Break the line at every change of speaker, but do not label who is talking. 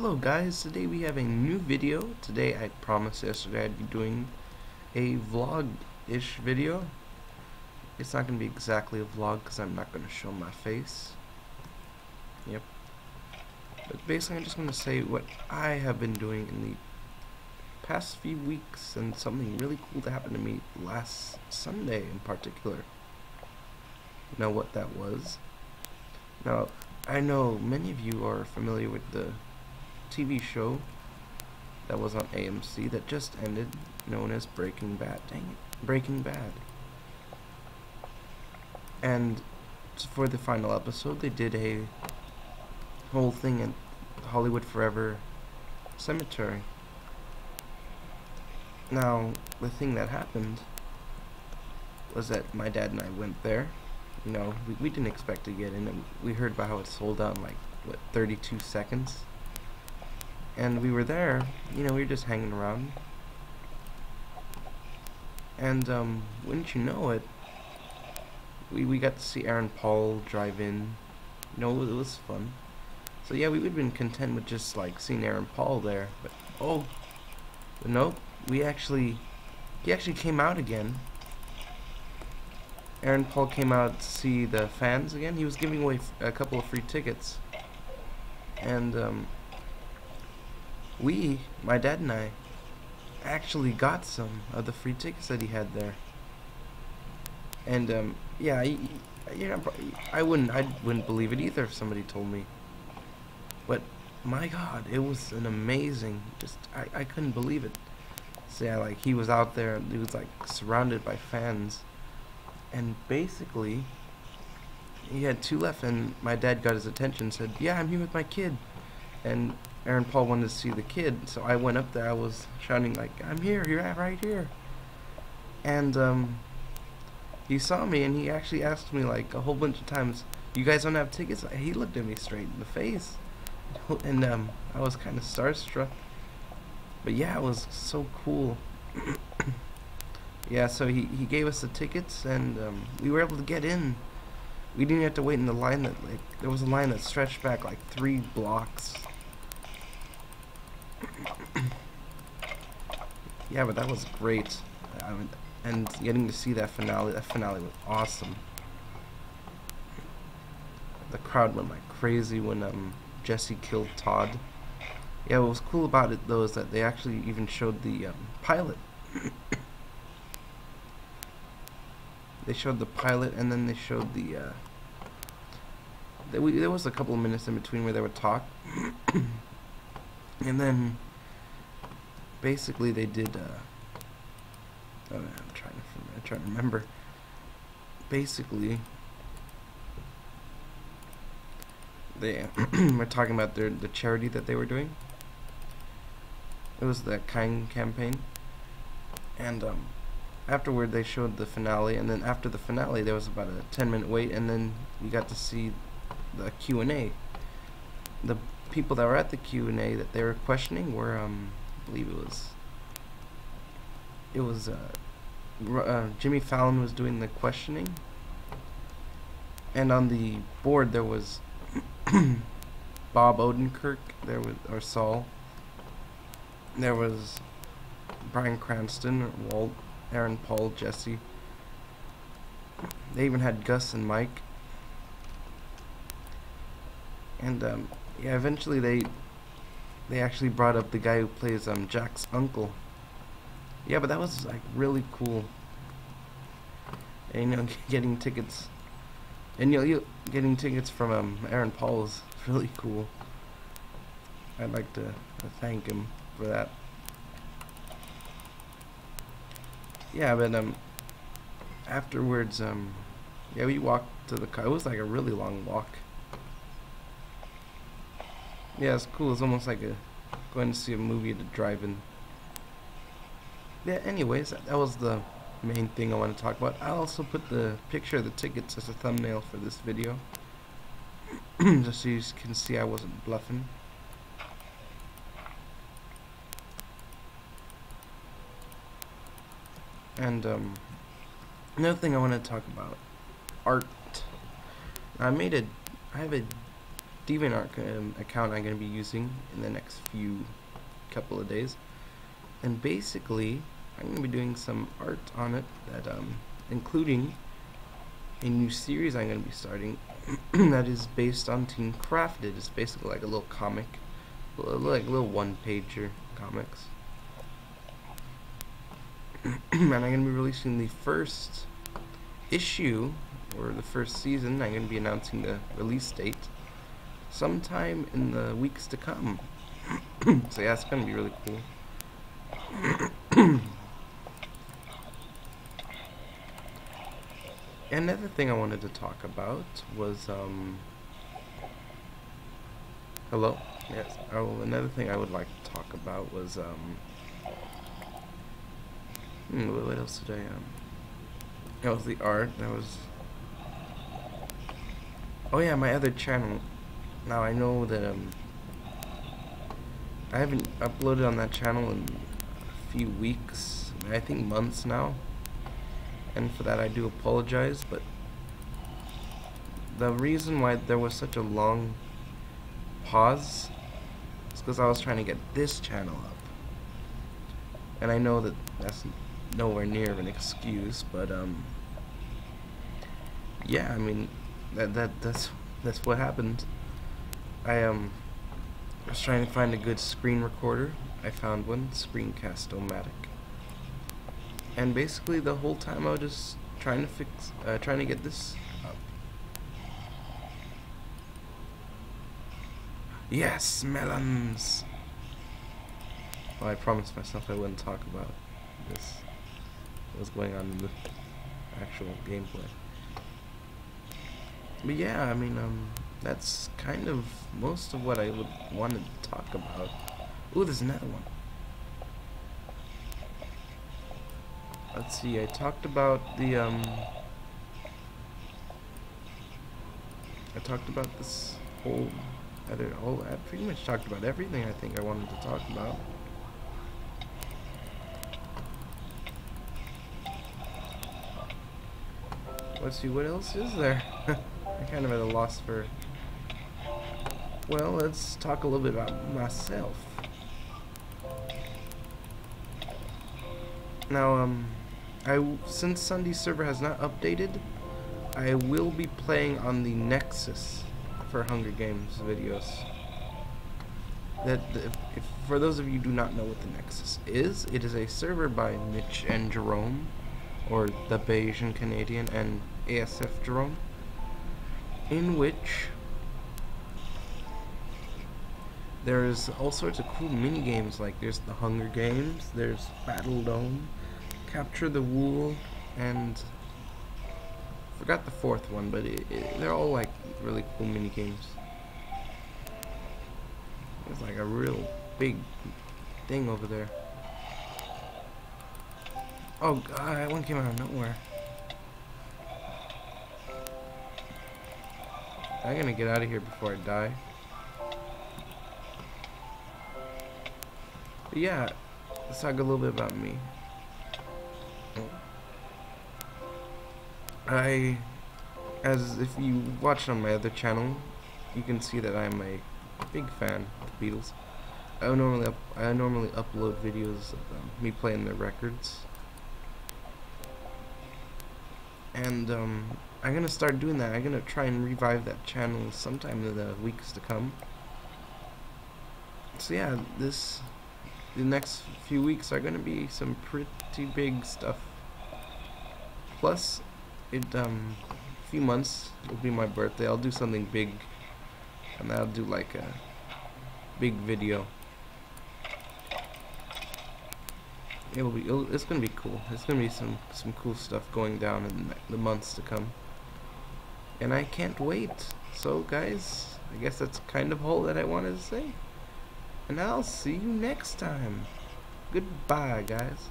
Hello guys, today we have a new video. Today I promised yesterday I'd be doing a vlog-ish video. It's not going to be exactly a vlog because I'm not going to show my face. Yep. But basically I'm just going to say what I have been doing in the past few weeks and something really cool that happened to me last Sunday in particular. Know what that was? Now, I know many of you are familiar with the TV show that was on AMC that just ended, known as Breaking Bad. Dang it, Breaking Bad. And for the final episode, they did a whole thing at Hollywood Forever Cemetery. Now, the thing that happened was that my dad and I went there. You know, we, we didn't expect to get in, we heard about how it sold out in like, what, 32 seconds? And we were there, you know, we were just hanging around. And um, wouldn't you know it, we, we got to see Aaron Paul drive in. You know, it was fun. So yeah, we would have been content with just like seeing Aaron Paul there. But oh, but nope, we actually, he actually came out again. Aaron Paul came out to see the fans again. He was giving away a couple of free tickets. And um, we, my dad and I, actually got some of the free tickets that he had there. And um, yeah, I, you know, I wouldn't, I wouldn't believe it either if somebody told me. But my God, it was an amazing. Just I, I couldn't believe it. So yeah, like he was out there, he was like surrounded by fans, and basically, he had two left, and my dad got his attention. And said, "Yeah, I'm here with my kid," and Aaron Paul wanted to see the kid, so I went up there. I was shouting like, "I'm here! You're right here!" And um, he saw me, and he actually asked me like a whole bunch of times, "You guys don't have tickets?" He looked at me straight in the face, and um, I was kind of starstruck. But yeah, it was so cool. yeah, so he he gave us the tickets, and um, we were able to get in. We didn't have to wait in the line that like there was a line that stretched back like three blocks yeah, but that was great. I mean, and getting to see that finale, that finale was awesome. The crowd went like crazy when um, Jesse killed Todd. Yeah, what was cool about it though is that they actually even showed the um, pilot. they showed the pilot and then they showed the. Uh, there, was a couple of minutes in between where they would talk, and then basically they did. Uh, oh, I'm trying to I'm trying to remember. Basically, they were talking about their the charity that they were doing. It was the Kind campaign, and um, afterward they showed the finale, and then after the finale there was about a 10 minute wait, and then you got to see the Q and A. The people that were at the Q and A that they were questioning were um, believe it was it was uh, uh, Jimmy Fallon was doing the questioning, and on the board there was Bob Odenkirk, there was or Saul. There was Bryan Cranston, Walt, Aaron Paul, Jesse. They even had Gus and Mike. And um, yeah, eventually they they actually brought up the guy who plays um Jack's uncle. Yeah, but that was like really cool. And you know, getting tickets, and you know, you getting tickets from um Aaron Paul is really cool. I'd like to thank him for that. Yeah, but um, afterwards um, yeah, we walked to the car. It was like a really long walk. Yeah, it's cool. It's almost like a going to see a movie at drive-in. Yeah, anyways, that was the main thing I want to talk about. I'll also put the picture of the tickets as a thumbnail for this video. Just so you can see I wasn't bluffing. And um, another thing I want to talk about, art. I made a, I have a DeviantArt um, account I'm going to be using in the next few couple of days. And basically, I'm going to be doing some art on it that, um, including a new series I'm going to be starting that is based on Team Crafted. It's basically like a little comic, like a little one-pager comics. and I'm going to be releasing the first issue, or the first season. I'm going to be announcing the release date sometime in the weeks to come. so yeah, it's going to be really cool. Another thing I wanted to talk about was, um, hello? Yes. Oh, another thing I would like to talk about was, um, hmm, what else did I, um, that was the art, that was, oh yeah, my other channel. Now I know that, um, I haven't uploaded on that channel in a few weeks, I think months now and for that I do apologize, but the reason why there was such a long pause is because I was trying to get this channel up. And I know that that's nowhere near an excuse, but um yeah, I mean that that that's that's what happened. I um was trying to find a good screen recorder. I found one, Screencast-O-Matic and basically the whole time I was just trying to fix, uh, trying to get this up. Yes, melons! Well, I promised myself I wouldn't talk about this, what's going on in the actual gameplay. But yeah, I mean, um, that's kind of most of what I would want to talk about. Ooh, there's another one. let's see, I talked about the, um, I talked about this whole, other, whole, I pretty much talked about everything I think I wanted to talk about. Let's see, what else is there? I'm kind of at a loss for, well, let's talk a little bit about myself. Now, um, I since Sunday server has not updated, I will be playing on the Nexus for Hunger Games videos. That if, for those of you do not know what the Nexus is, it is a server by Mitch and Jerome, or the Bajan Canadian and ASF Jerome, in which there's all sorts of cool mini games like there's the Hunger Games, there's Battle Dome, Capture the Wool, and forgot the fourth one, but it, it, they're all like really cool mini games. It's like a real big thing over there. Oh god, uh, that one came out of nowhere. I'm gonna get out of here before I die. But yeah, let's talk a little bit about me. I, as if you watch on my other channel, you can see that I'm a big fan of the Beatles. I normally up, I normally upload videos of um, me playing their records, and um, I'm gonna start doing that. I'm gonna try and revive that channel sometime in the weeks to come. So yeah, this the next few weeks are gonna be some pretty big stuff. Plus, it um a few months will be my birthday. I'll do something big, and I'll do like a big video. It'll be it'll, it's gonna be cool. It's gonna be some some cool stuff going down in the months to come, and I can't wait. So guys, I guess that's kind of all that I wanted to say, and I'll see you next time. Goodbye, guys.